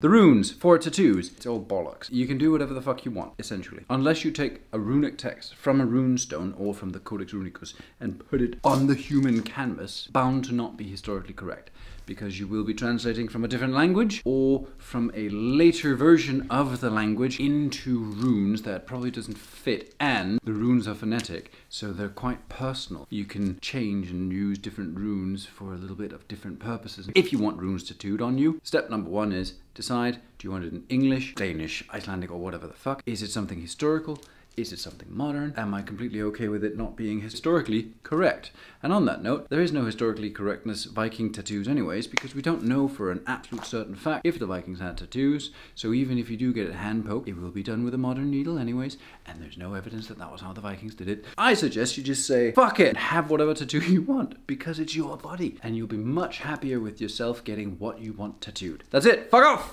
The runes for tattoos, it's all bollocks. You can do whatever the fuck you want, essentially. Unless you take a runic text from a runestone or from the Codex Runicus and put it on the human canvas, bound to not be historically correct. Because you will be translating from a different language or from a later version of the language into runes that probably doesn't fit. And the runes are phonetic, so they're quite personal. You can change and use different runes for a little bit of different purposes. If you want runes tattooed on you, step number one is decide do you want it in English, Danish, Icelandic, or whatever the fuck? Is it something historical? Is it something modern? Am I completely okay with it not being historically correct? And on that note, there is no historically correctness Viking tattoos anyways, because we don't know for an absolute certain fact if the Vikings had tattoos. So even if you do get a hand poke, it will be done with a modern needle anyways, and there's no evidence that that was how the Vikings did it. I suggest you just say, fuck it, have whatever tattoo you want, because it's your body, and you'll be much happier with yourself getting what you want tattooed. That's it, fuck off!